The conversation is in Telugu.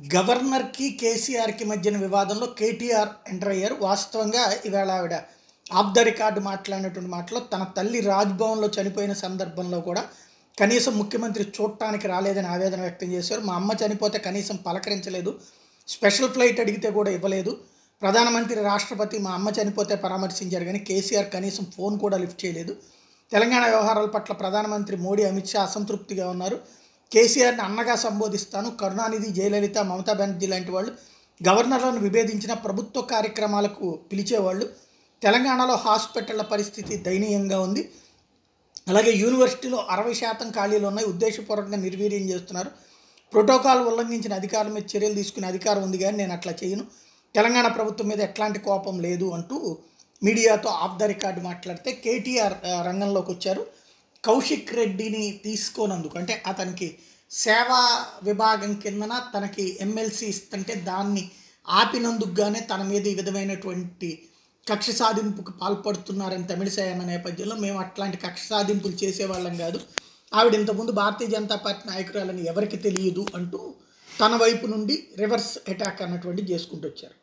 గవర్నర్కి కేసీఆర్కి మధ్యన వివాదంలో కేటీఆర్ ఎంటర్ అయ్యారు. వాస్తవంగా ఇవాళ ఆవిడ ఆఫ్ ద రికార్డు మాట్లాడినటువంటి మాటలో తన తల్లి రాజ్భవన్లో చనిపోయిన సందర్భంలో కూడా కనీసం ముఖ్యమంత్రి చూడటానికి రాలేదని ఆవేదన వ్యక్తం చేశారు. మా అమ్మ చనిపోతే కనీసం పలకరించలేదు. స్పెషల్ ఫ్లైట్ అడిగితే కూడా ఇవ్వలేదు. ప్రధానమంత్రి రాష్ట్రపతి మా అమ్మ చనిపోతే పరామర్శించారు కానీ కేసీఆర్ కనీసం ఫోన్ కూడా లిఫ్ట్ చేయలేదు. తెలంగాణ వ్యవహారాల పట్ల ప్రధానమంత్రి మోడీ అమిత్ షా అసంతృప్తిగా ఉన్నారు. కేసీఆర్ని అన్నగా సంబోధిస్తాను. కరుణానిధి జయలలిత మమతా బెనర్జీ లాంటి వాళ్ళు గవర్నర్లను విభేదించిన ప్రభుత్వ కార్యక్రమాలకు పిలిచేవాళ్ళు. తెలంగాణలో హాస్పిటళ్ళ పరిస్థితి దయనీయంగా ఉంది. అలాగే యూనివర్సిటీలో అరవై శాతం ఖాళీలు ఉన్నాయి. ఉద్దేశపూర్వకంగా నిర్వీర్యం చేస్తున్నారు. ప్రోటోకాల్ ఉల్లంఘించిన అధికారుల మీద చర్యలు తీసుకునే అధికారం ఉంది కానీ నేను అట్లా చేయను. తెలంగాణ ప్రభుత్వం మీద ఎట్లాంటి కోపం లేదు అంటూ మీడియాతో ఆఫ్ ద రికార్డు మాట్లాడితే కేటీఆర్ రంగంలోకి వచ్చారు. కౌశిక్ రెడ్డిని తీసుకోనందుకు. అంటే అతనికి సేవా విభాగం కిందన తనకి ఎమ్మెల్సీ ఇస్తుంటే దాన్ని ఆపినందుకుగానే తన మీద ఈ విధమైనటువంటి కక్ష సాధింపుకు పాల్పడుతున్నారని తమిళసాయి అన్న నేపథ్యంలో మేము అట్లాంటి కక్ష సాధింపులు చేసేవాళ్ళం కాదు. ఆవిడ ఇంతకుముందు భారతీయ జనతా పార్టీ నాయకురాలని ఎవరికి తెలియదు అంటూ తన వైపు నుండి రివర్స్ అటాక్ అన్నటువంటి చేసుకుంటూ వచ్చారు.